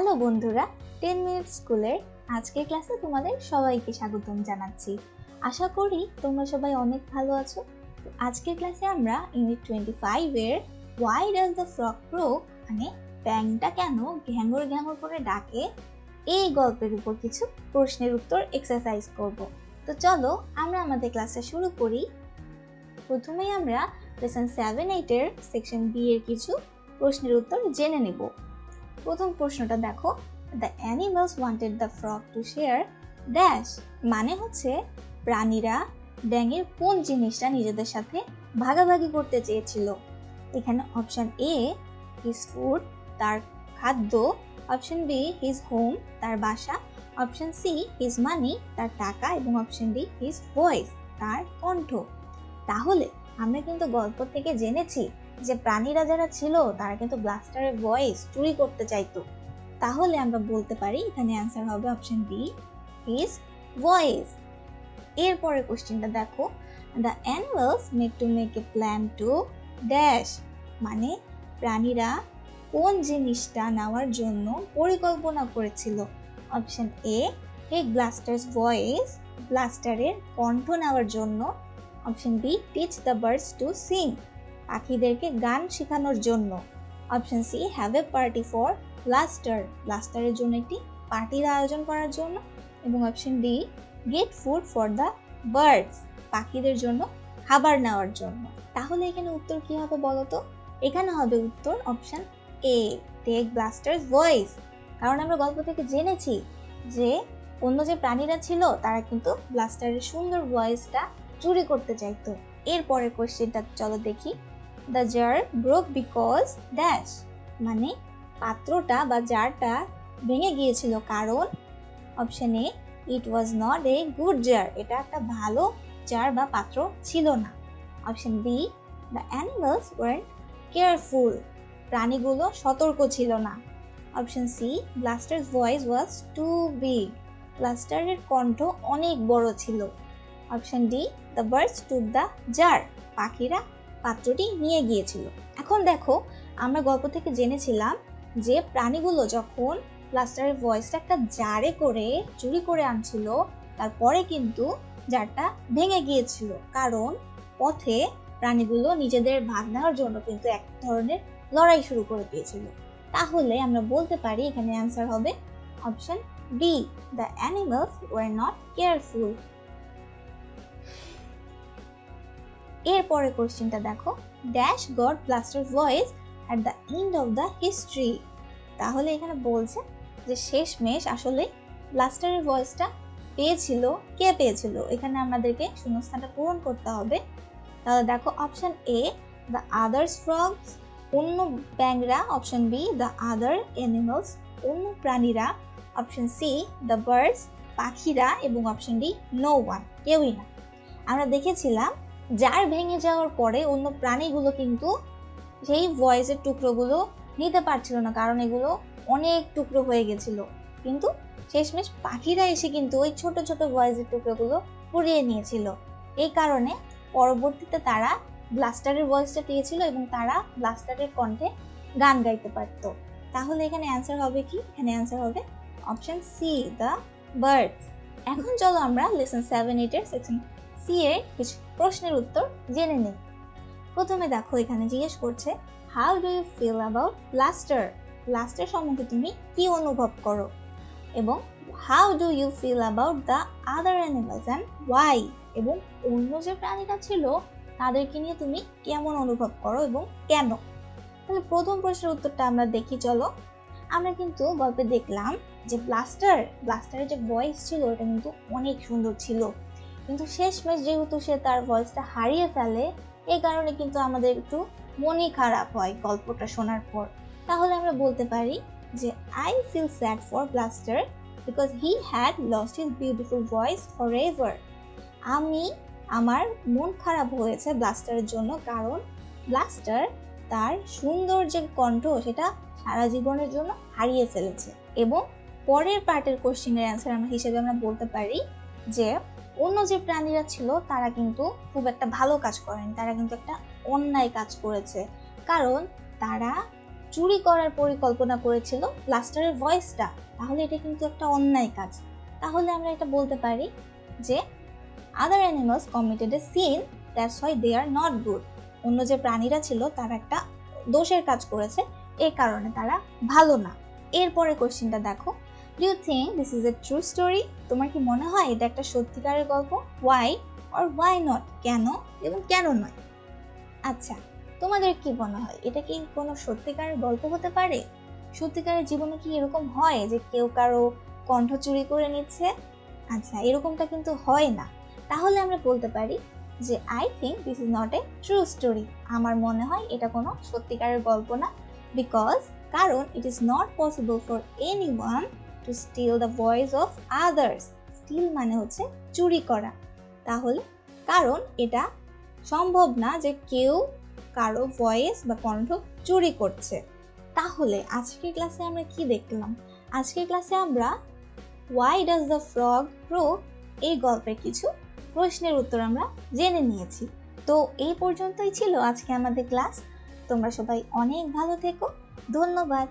Hello বন্ধুরা, ten minute স্কুলের আজকের ক্লাসে তোমাদের সবাইকে স্বাগতম জানাচ্ছি। আশা করি তোমরা সবাই অনেক ভালো আছো। আজকের ক্লাসে আমরা ইউনিট টোয়েন্টি ফাইভের why does the frog pro মানে ব্যাংটা কেন ঘ্যাঙ্গর ঘ্যাঙ্গর করে ডাকে? এই গল্পের উপর কিছু প্রশ্নের উত্তর এক্সারসাইজ করব। তো চলো আমরা আমাদের ক্লাসটা শুরু করি। প্রথমেই আমরা লেসন সেভেন এইটের সেকশন বি এর কিছু প্রশ্নের উত্তর জেনে নেব। প্রথম প্রশ্নটা দেখো। The animals wanted the frog to share dash মানে হচ্ছে প্রাণীরা ব্যাঙের কোন জিনিসটা নিজেদের সাথে ভাগাভাগি করতে চেয়েছিল। এখানে অপশন এ হিজ ফুড তার খাদ্য। অপশন বি হিজ হোম তার বাসা। অপশন সি হিজ মানি তার টাকা। এবং অপশন ডি হিজ ভয়েস তার কণ্ঠ। তাহলে আমরা কিন্তু গল্প থেকে জেনেছি যে প্রাণীরা যারা ছিল, তারা কিন্তু ব্লাস্টারের ভয়েস চুরি করতে চাইতো। তাহলে আমরা বলতে পারি, এখানে অ্যান্সার হবে অপশন বি হিজ ভয়েস এরপরের কোশ্চেনটা দেখো the animals make to make a plan to dash মানে প্রাণীরা কোন জিনিসটা নেওয়ার জন্য পরিকল্পনা করেছিল? Option A take Blaster's voice ব্লাস্টারের কণ্ঠ নেওয়ার জন্য। Option B teach the birds to sing পাখিদেরকে গান শেখানোর জন্য। Option C have a party for Blaster ব্লাস্টারের জন্য একটি পার্টির আয়োজন করার জন্য। এবং option D get food for the birds পাখিদের জন্য খাবার নেওয়ার জন্য। তাহলে এখানে উত্তর কি হবে বলো তো এখানে হবে উত্তর option A take Blaster's voice কারণ আমরা গল্প থেকে জেনেছি যে অন্য যে প্রাণীরা ছিল, তারা কিন্তু ব্লাস্টারের সুন্দর ভয়েসটা চুরি করতে চাইতো। এরপরের কোশ্চেনটা চলো দেখি। The jar broke because dash মানে পাত্রটা বা জারটা ভেঙে গিয়েছিল, কারণ option A it was not a good jar এটা একটা ভালো জার বা পাত্র ছিল না। Option B the animals were careful প্রাণীগুলো সতর্ক ছিল না। Option C Blaster's voice was too big ব্লাস্টারের কণ্ঠ অনেক বড় ছিল। Option D the birds took the jar পাখিরা পাত্রটি নিয়ে গিয়েছিল। এখন দেখো, আমরা গল্প থেকে জেনেছিলাম যে প্রাণীগুলো যখন ব্লাস্টারের ভয়েসটা একটা জারে করে, চুরি করে আনছিল, তারপরে কিন্তু জারটা ভেঙে গিয়েছিল। কারণ পথে প্রাণীগুলো নিজেদের ভাগ নেওয়ার জন্য কিন্তু এক ধরনের লড়াই শুরু করে দিয়েছিল। তাহলে আমরা বলতে পারি, এখানে অ্যান্সার হবে option B the animals were not careful এরপরের কোশ্চেনটা দেখো। Dash got Blaster voice at the end of the history তাহলে এখানে বলছে যে শেষমেশ আসলে ব্লাস্টারের ভয়েসটা পেয়েছিল। কে পেয়েছিল? এখানে আমাদেরকে শূন্যস্থানটা পূরণ করতে হবে। তাহলে দেখো option A the others frogs অন্য bhangra option B the other animals অন্য প্রাণীরা। অপশন সি দ্য বার্ডস পাখিরা। এবং অপশন ডি নো ওয়ান কেউই না। আমরা দেখেছিলাম যার ভেঙে যাওয়ার পরে অন্য প্রাণীগুলো কিন্তু সেই ভয়েসের টুকরোগুলো নিতে পারছিল না, কারণ এগুলো অনেক টুকরো হয়ে গেছিল। কিন্তু শেষমেশ পাখিরা এসে কিন্তু ওই ছোট ছোট ভয়েসের টুকরোগুলো পুড়িয়ে নিয়েছিল। এই কারণে পরবর্তীতে তারা ব্লাস্টারের ভয়েসটা পেয়েছিল এবং তারা ব্লাস্টারের কণ্ঠে গান গাইতে পারত। তাহলে এখানে অ্যান্সার হবে কি? এখানে অ্যান্সার হবে অপশন সি দ্য বার্ড এখন চলো আমরা লেসন সেভেন এইটের সেকশন সি এর কিছু প্রশ্নের উত্তর জেনে নেই প্রথমে দেখো, এখানে জিজ্ঞেস করছে how do you feel about Blaster Blaster সম্বন্ধে তুমি কি অনুভব করো? এবং how do you feel about the other animals and why এবং, অন্য যে প্রাণীরা ছিল, তাদেরকে নিয়ে তুমি কেমন অনুভব করো এবং কেন? তাহলে প্রথম প্রশ্নের উত্তরটা আমরা দেখি, চলো। আমরা কিন্তু গল্পে দেখলাম যে ব্লাস্টার ব্লাস্টারের যে ভয়েস ছিল, ওটা কিন্তু অনেক সুন্দর ছিল। কিন্তু শেষমেশ যেহেতু সে তার ভয়েসটা হারিয়ে ফেলে এই কারণে কিন্তু আমাদের একটু মনই খারাপ হয় গল্পটা শোনার পর। তাহলে আমরা বলতে পারি যে I feel sad for Blaster because he had lost his beautiful voice forever আমি, আমার মন খারাপ হয়েছে ব্লাস্টারের জন্য কারণ ব্লাস্টার তার সুন্দর যে কণ্ঠ সেটা সারা জীবনের জন্য হারিয়ে ফেলেছে। এবং পরের পার্টের কোশ্চেনের অ্যান্সার আমরা হিসেবে আমরা বলতে পারি যে অন্য যে প্রাণীরা ছিল, তারা কিন্তু খুব একটা ভালো কাজ করেন। তারা কিন্তু একটা অন্যায় কাজ করেছে। কারণ তারা চুরি করার পরিকল্পনা করেছিল লাস্টারের ভয়েসটা তাহলে এটা কিন্তু একটা অন্যায় কাজ। তাহলে আমরা এটা বলতে পারি যে other animals committed a sin that's why they are not good অন্য যে প্রাণীরা ছিল, তারা একটা দোষের কাজ করেছে এই কারণে তারা ভালো না। এরপরে কোশ্চেনটা দেখো। Do you think this is a true story তোমার কি মনে হয় এটা একটা সত্যিকারের গল্প? ওয়াই অর ওয়াই নট কেন এবং কেন নয়? আচ্ছা তোমাদের কি মনে হয় এটা কি কোনো সত্যিকারের গল্প হতে পারে? সত্যিকারের জীবনে কি এরকম হয় যে কেউ কারও কণ্ঠ চুরি করে নিচ্ছে? আচ্ছা এরকমটা কিন্তু হয় না। তাহলে আমরা বলতে পারি যে I think this is not a true story আমার মনে হয় এটা কোনো সত্যিকারের গল্প না। বিকজ কারণ it is not possible for anyone to steal the voice of others steal মানে হচ্ছে চুরি করা। তাহলে কারণ এটা সম্ভব না যে কেউ কারও ভয়েস বা কণ্ঠ চুরি করছে। তাহলে আজকের ক্লাসে আমরা কি দেখলাম? আজকের ক্লাসে আমরা why does the frog pro এই গল্পের কিছু প্রশ্নের উত্তর আমরা জেনে নিয়েছি। তো এই পর্যন্তই ছিল আজকে আমাদের ক্লাস তোমরা সবাই অনেক ভালো থেকো। ধন্যবাদ।